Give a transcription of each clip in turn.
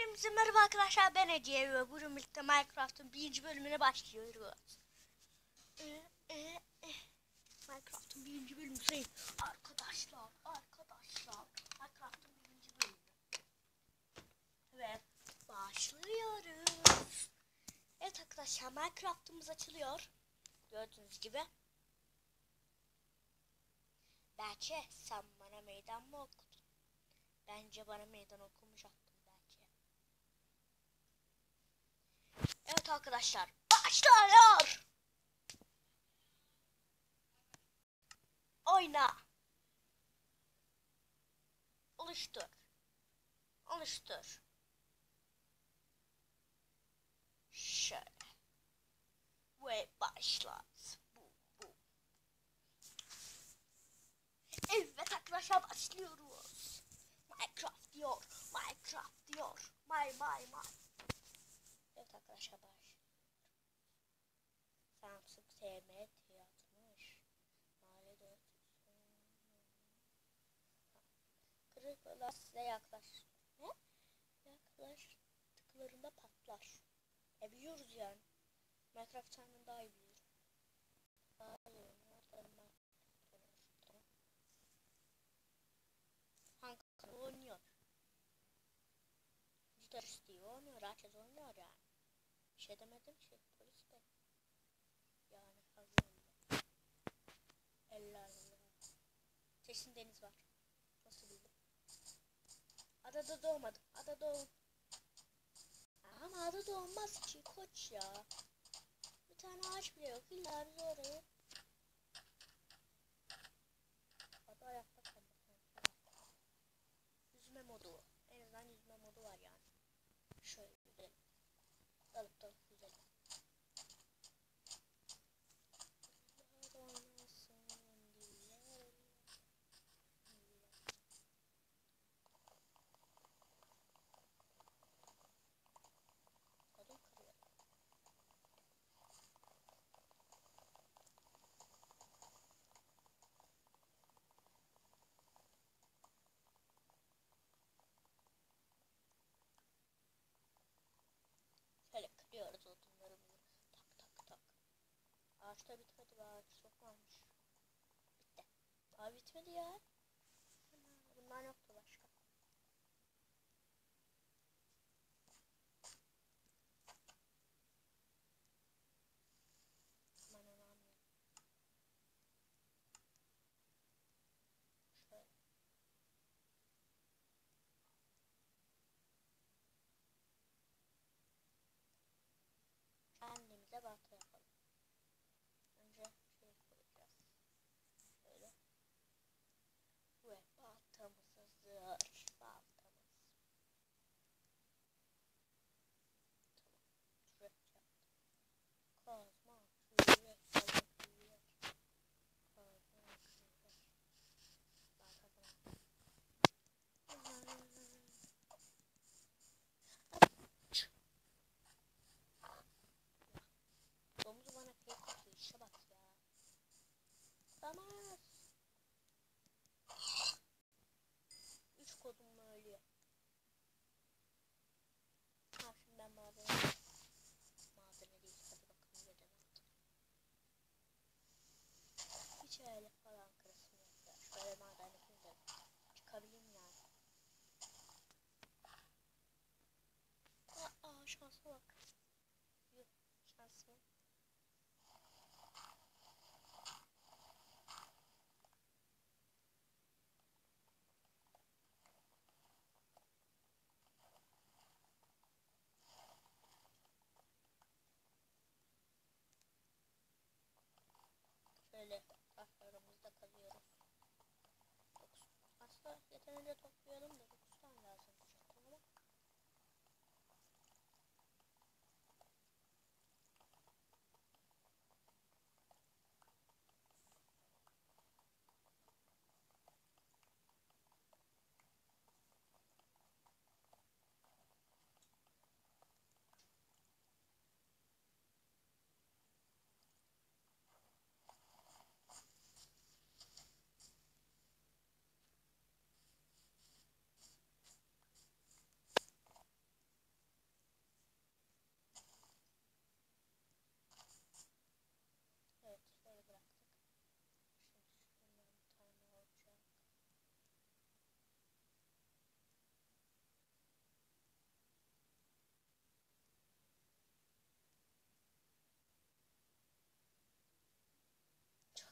Hepinize merhaba arkadaşlar ben Ece ve bugün birlikte Minecraft'ın birinci bölümüne başlıyoruz. Ee, e, e. Minecraft'ın birinci bölümü sayın. Arkadaşlar, arkadaşlar. Minecraft'ın birinci bölümü. Ve başlıyoruz. Evet arkadaşlar Minecraft'ımız açılıyor. Gördüğünüz gibi. Belki sen bana meydan mı okudun? Bence bana meydan okumayacaktın belki. Evet arkadaşlar başlıyor. Oyna. Oluştur. Oluştur. Şöyle. Ve başlat. Bu, bu. Evet arkadaşlar başlıyoruz. Minecraft diyor. Minecraft diyor. My my my. Evet arkadaşlar baş. Samsung TM yatmış. Mahalle 400. Kırıklar size yaklaş. Ne? Yaklaş. Tıklarında patlar. E biliyoruz yani. Minecraft senden daha iyi? Tamam. Hangi oynuyor? Gitar istiyor oynuyor. Herkes oynuyor yani. Şey demedim ki. Polis de. Yani hazır oldu. Eller eller. Kesin deniz var. Nasıl bildim? Adada doğmadım. Adada doğ. Ama adada olmaz ki koç ya. Bir tane ağaç bile yok. İlla biz orayı. Ada ayakta kaldı. Yüzme modu. En azından yüzme modu var yani. Şöyle Ağaçta bitmedi ağaç çok varmış. Bitti. Daha bitmedi ya. İşe bak ya. Tamam. Üç kodumla ölüyor. Ha şimdi ben madene madene değil. Hadi bakalım. Hiç öyle Şöyle tahtalarımızı da kazıyoruz. Aslında yeterince toplayalım da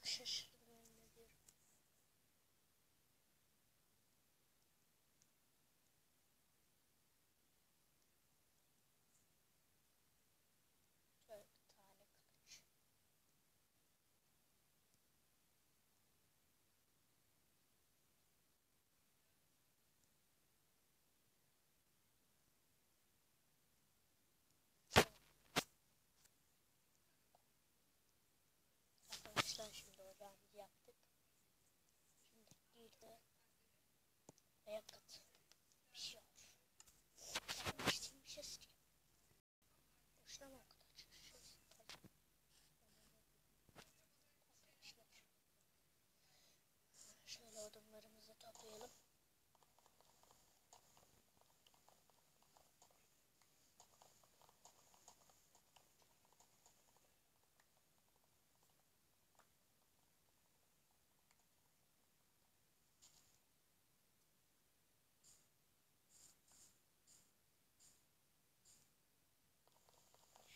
Shh. Şimdi bir de yakıt. Bir şey olur. Ben içtiğim bir şey sıçayım. Boşuna mı o kadar çalışıyoruz? Arkadaşlar. Şöyle odunlarımızı toplayalım.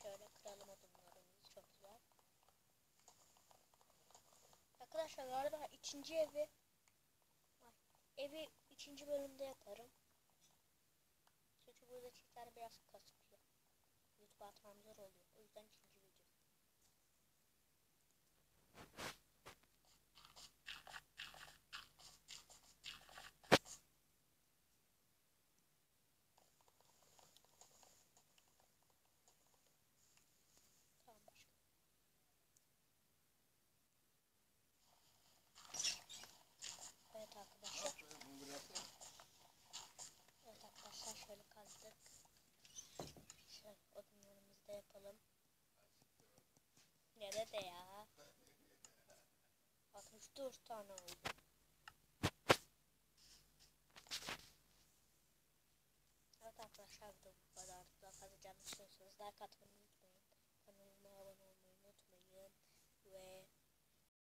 Şöyle kıralım odunlarımızı çok güzel. Arkadaşlar arada ikinci evi evi ikinci bölümde yaparım. Çünkü burada çiftler biraz kasıyor. YouTube atmam zor oluyor. 64 tane oldu. Evet arkadaşlar video bu kadar. Daha fazla canlı istiyorsanız like atmayı unutmayın. Kanalıma abone olmayı unutmayın. Ve